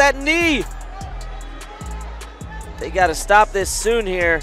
That knee! They got to stop this soon here.